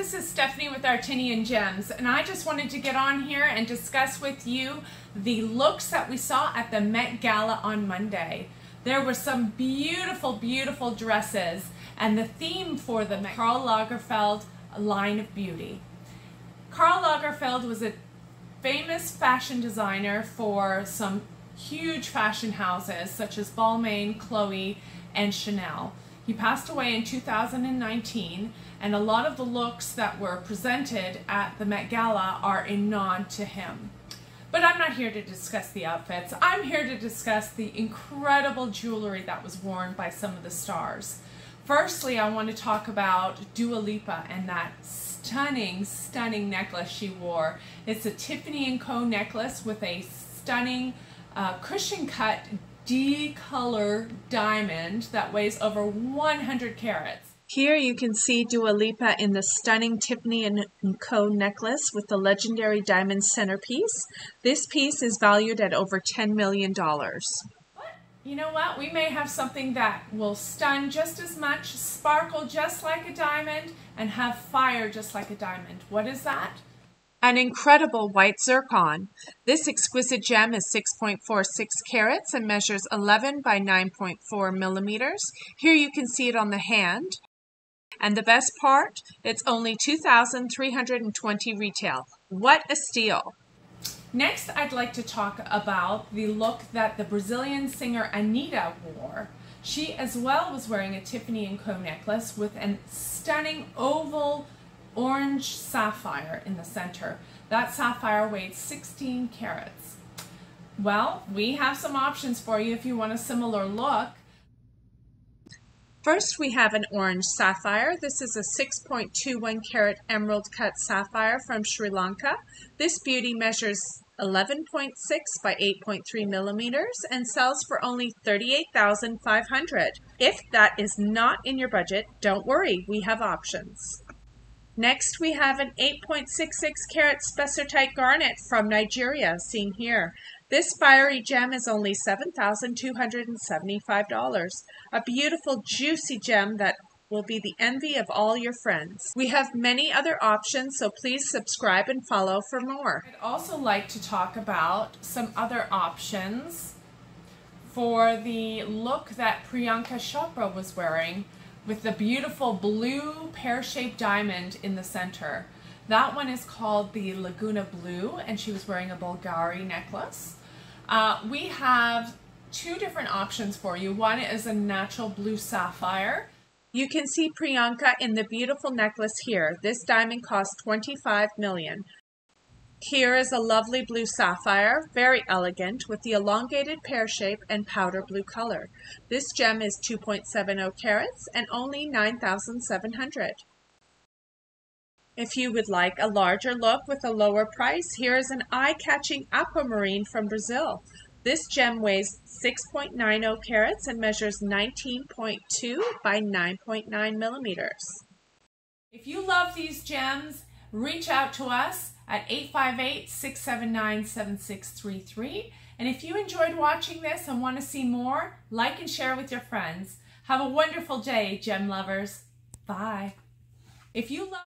this is Stephanie with Artinian Gems, and I just wanted to get on here and discuss with you the looks that we saw at the Met Gala on Monday. There were some beautiful, beautiful dresses, and the theme for the Karl Lagerfeld line of beauty. Karl Lagerfeld was a famous fashion designer for some huge fashion houses such as Balmain, Chloe, and Chanel. He passed away in 2019, and a lot of the looks that were presented at the Met Gala are in nod to him. But I'm not here to discuss the outfits. I'm here to discuss the incredible jewelry that was worn by some of the stars. Firstly, I want to talk about Dua Lipa and that stunning, stunning necklace she wore. It's a Tiffany & Co. necklace with a stunning uh, cushion cut D-color diamond that weighs over 100 carats. Here you can see Dua Lipa in the stunning Tiffany & Co. necklace with the legendary diamond centerpiece. This piece is valued at over $10 million. You know what? We may have something that will stun just as much, sparkle just like a diamond, and have fire just like a diamond. What is that? An incredible white zircon. This exquisite gem is 6.46 carats and measures 11 by 9.4 millimeters. Here you can see it on the hand. And the best part, it's only 2,320 retail. What a steal! Next, I'd like to talk about the look that the Brazilian singer Anitta wore. She as well was wearing a Tiffany & Co. necklace with a stunning oval orange sapphire in the center. That sapphire weighed 16 carats. Well, we have some options for you if you want a similar look. First, we have an orange sapphire. This is a 6.21 carat emerald cut sapphire from Sri Lanka. This beauty measures 11.6 by 8.3 millimeters and sells for only 38,500. If that is not in your budget, don't worry, we have options. Next, we have an 8.66 carat spessartite garnet from Nigeria, seen here. This fiery gem is only $7,275. A beautiful, juicy gem that will be the envy of all your friends. We have many other options, so please subscribe and follow for more. I'd also like to talk about some other options for the look that Priyanka Chopra was wearing with the beautiful blue pear-shaped diamond in the center. That one is called the Laguna Blu, and she was wearing a Bulgari necklace. Uh, we have two different options for you. One is a natural blue sapphire. You can see Priyanka in the beautiful necklace here. This diamond costs 25 million. Here is a lovely blue sapphire, very elegant, with the elongated pear shape and powder blue color. This gem is 2.70 carats and only 9,700. If you would like a larger look with a lower price, here is an eye-catching aquamarine from Brazil. This gem weighs 6.90 carats and measures 19.2 by 9.9 millimeters. If you love these gems, reach out to us at 858-679-7633. And if you enjoyed watching this and want to see more, like and share with your friends. Have a wonderful day, gem lovers. Bye. If you love